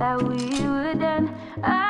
that we wouldn't. I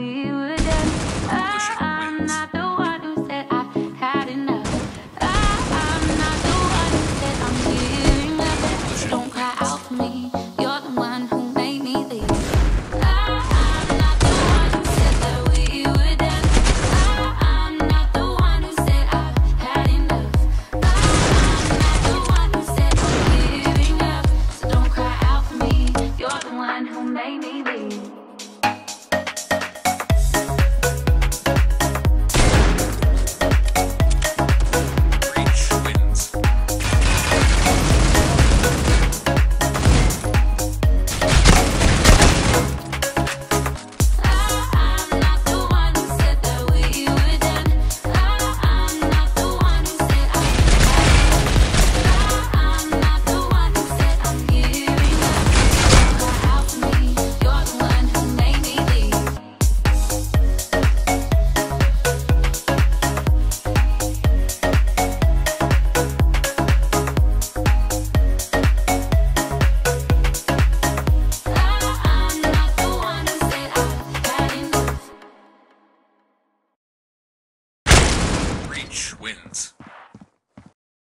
we I'm not the reach wins.